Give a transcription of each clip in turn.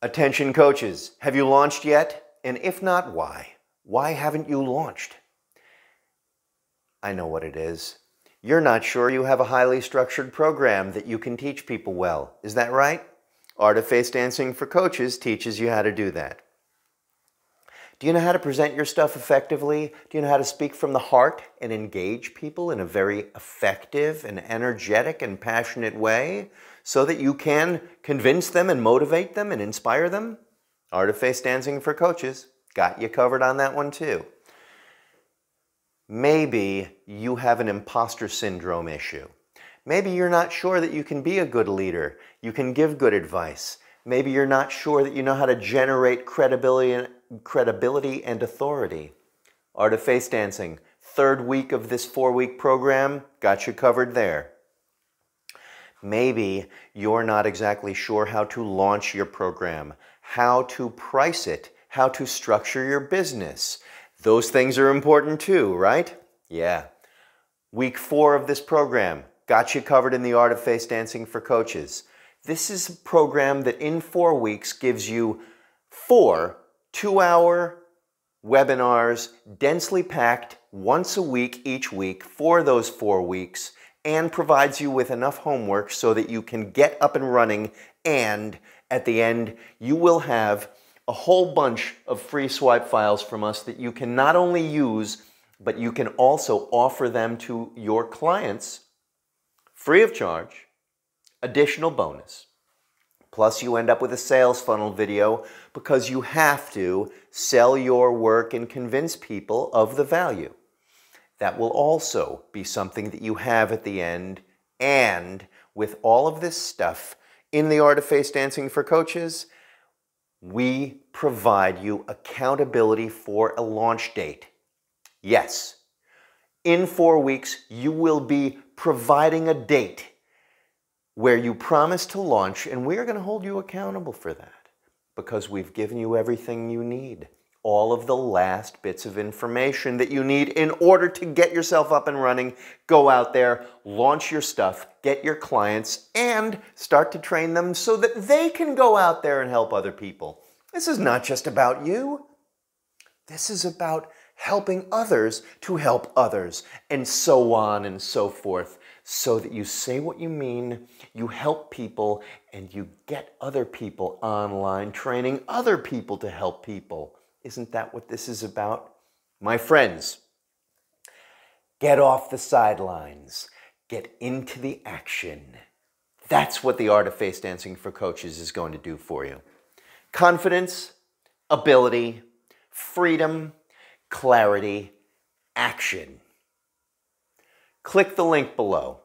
Attention coaches, have you launched yet? And if not, why? Why haven't you launched? I know what it is. You're not sure you have a highly structured program that you can teach people well. Is that right? Art of Face Dancing for Coaches teaches you how to do that. Do you know how to present your stuff effectively? Do you know how to speak from the heart and engage people in a very effective and energetic and passionate way so that you can convince them and motivate them and inspire them? Art of Face Dancing for Coaches got you covered on that one too. Maybe you have an imposter syndrome issue. Maybe you're not sure that you can be a good leader. You can give good advice. Maybe you're not sure that you know how to generate credibility and, credibility and authority. Art of Face Dancing, third week of this four week program, got you covered there. Maybe you're not exactly sure how to launch your program, how to price it, how to structure your business. Those things are important too, right? Yeah. Week four of this program, Got you covered in the art of face dancing for coaches. This is a program that in four weeks gives you four two hour webinars, densely packed once a week each week for those four weeks, and provides you with enough homework so that you can get up and running. And at the end, you will have a whole bunch of free swipe files from us that you can not only use, but you can also offer them to your clients free of charge, additional bonus. Plus, you end up with a sales funnel video because you have to sell your work and convince people of the value. That will also be something that you have at the end. And with all of this stuff in the Art of Face Dancing for Coaches, we provide you accountability for a launch date. Yes, in four weeks, you will be providing a date where you promise to launch, and we are going to hold you accountable for that because we've given you everything you need. All of the last bits of information that you need in order to get yourself up and running. Go out there, launch your stuff, get your clients, and start to train them so that they can go out there and help other people. This is not just about you. This is about helping others to help others, and so on and so forth, so that you say what you mean, you help people, and you get other people online training other people to help people. Isn't that what this is about? My friends, get off the sidelines, get into the action. That's what the art of face dancing for coaches is going to do for you. Confidence, ability, freedom, clarity, action. Click the link below.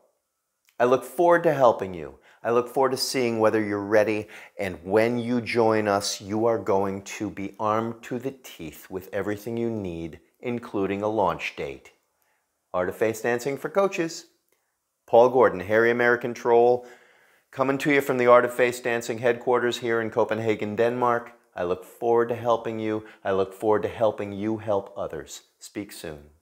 I look forward to helping you. I look forward to seeing whether you're ready, and when you join us, you are going to be armed to the teeth with everything you need, including a launch date. Art of Face Dancing for Coaches. Paul Gordon, Hairy American Troll, coming to you from the Art of Face Dancing headquarters here in Copenhagen, Denmark. I look forward to helping you. I look forward to helping you help others. Speak soon.